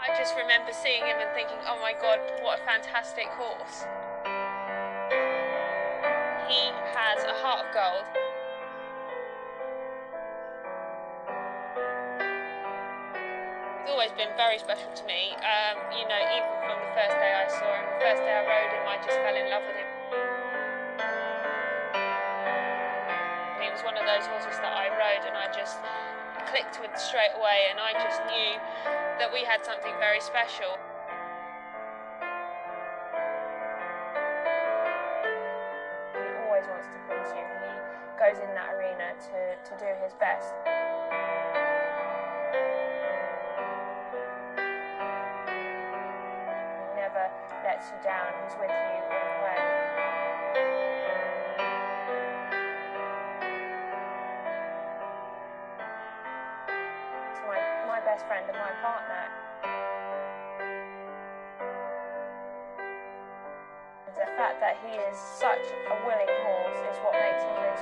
I just remember seeing him and thinking, oh my god, what a fantastic horse. He has a heart of gold. He's always been very special to me. Um, you know, even from the first day I saw him, the first day I rode him, I just fell in love with him. Those horses that I rode and I just clicked with straight away and I just knew that we had something very special. He always wants to please you. He goes in that arena to, to do his best. He never lets you down. He's with you all the way. Best friend and my partner. The fact that he is such a willing horse is what makes him really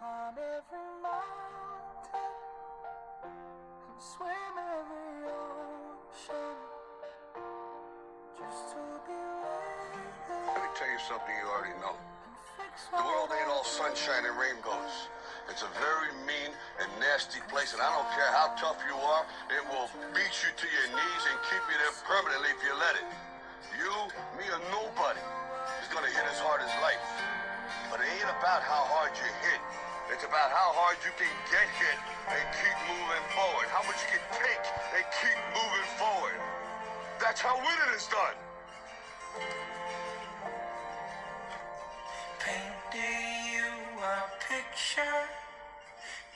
climb every mountain and swim every ocean just to be with Let me tell you something you already know. The world ain't all sunshine and rainbows. It's a very mean and nasty place, and I don't care how tough you are, it will beat you to your knees and keep you there permanently if you let it. You, me, or nobody is gonna hit as hard as life. But it ain't about how hard you hit. It's about how hard you can get hit and keep moving forward. How much you can take and keep moving forward. That's how winning is done. Painted you a picture,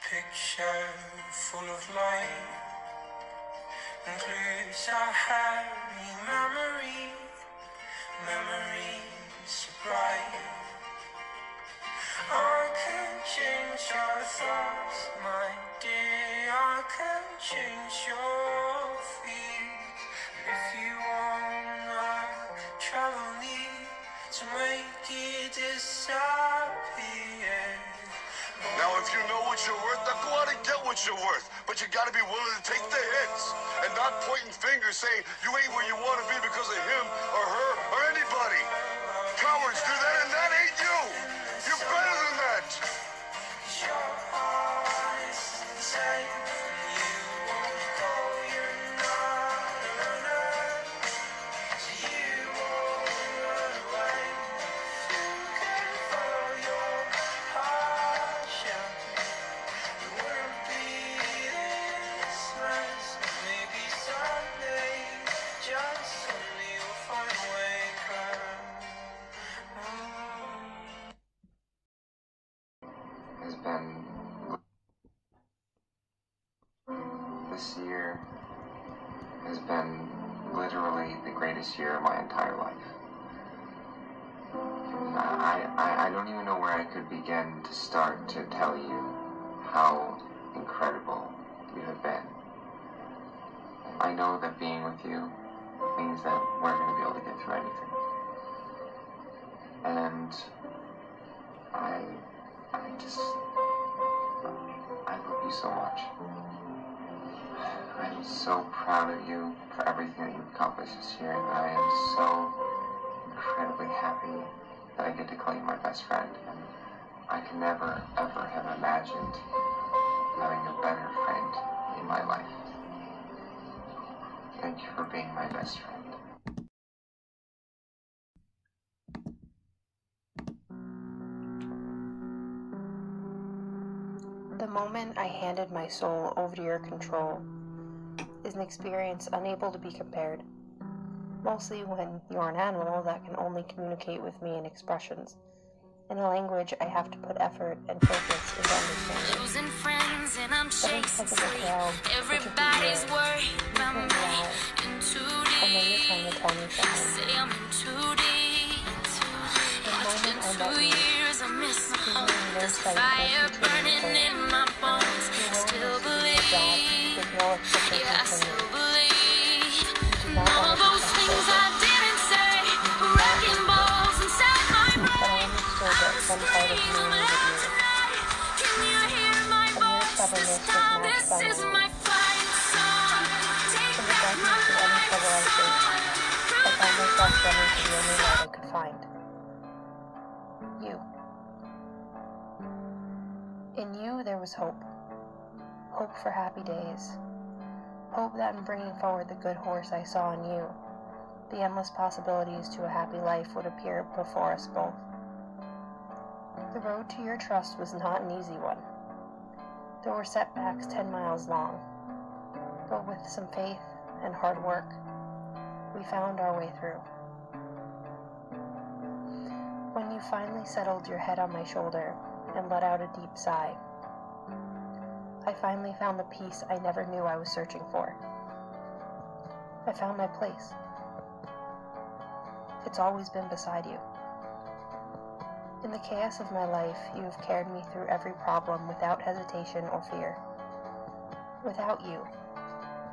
picture full of light. And close our happy change your thoughts, my dear. I can change your feet. If you wanna travel me to make it disappear. Now, if you know what you're worth, then go out and get what you're worth. But you gotta be willing to take the hits and not pointing fingers saying you ain't where you wanna be because of him or her or anybody. Cowards do that, and that ain't you. You better. Been literally the greatest year of my entire life. I, I, I don't even know where I could begin to start to tell you how incredible you have been. I know that being with you means that we're going to be able to get through anything. And I, I just, I love you so much. So proud of you for everything that you've accomplished this year, and I am so incredibly happy that I get to call you my best friend. And I can never, ever have imagined having a better friend in my life. Thank you for being my best friend. The moment I handed my soul over to your control is an experience unable to be compared. Mostly when you're an animal that can only communicate with me in expressions, in a language I have to put effort and focus into understanding. Losing friends and I'm chasing because of the sleep. Everybody's worried about me. In too I know you're deep. trying to tell me something. Say I'm in too deep. It's been two years. I miss my home. There's fire burning in my bones. I All those things. I didn't say. Wrecking balls inside my I brain. tonight. Can you hear my voice? This is my fight song. I I myself running to the only light I could find. You. In you, there was hope. Hope for happy days. Hope that in bringing forward the good horse I saw in you, the endless possibilities to a happy life would appear before us both. The road to your trust was not an easy one. There were setbacks ten miles long, but with some faith and hard work, we found our way through. When you finally settled your head on my shoulder and let out a deep sigh, I finally found the peace I never knew I was searching for. I found my place. It's always been beside you. In the chaos of my life, you have carried me through every problem without hesitation or fear. Without you,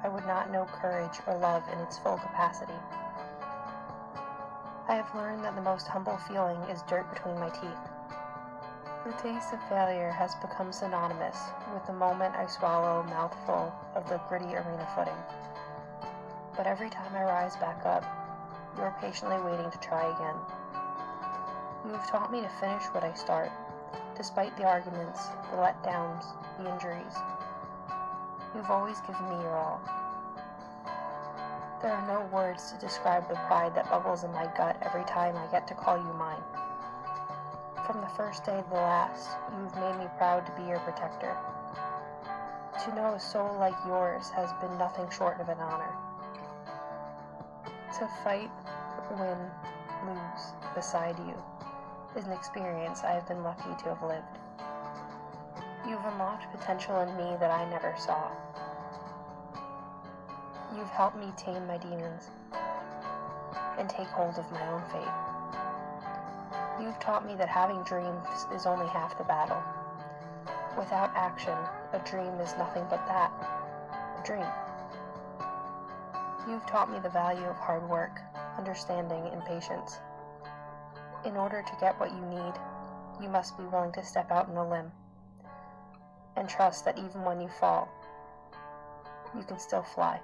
I would not know courage or love in its full capacity. I have learned that the most humble feeling is dirt between my teeth. The taste of failure has become synonymous with the moment I swallow a mouthful of the gritty arena footing. But every time I rise back up, you are patiently waiting to try again. You have taught me to finish what I start, despite the arguments, the letdowns, the injuries. You've always given me your all. There are no words to describe the pride that bubbles in my gut every time I get to call you mine. From the first day to the last, you've made me proud to be your protector. To know a soul like yours has been nothing short of an honor. To fight, win, lose beside you is an experience I have been lucky to have lived. You've unlocked potential in me that I never saw. You've helped me tame my demons and take hold of my own fate. You've taught me that having dreams is only half the battle. Without action, a dream is nothing but that a dream. You've taught me the value of hard work, understanding, and patience. In order to get what you need, you must be willing to step out on a limb. and trust that even when you fall, you can still fly.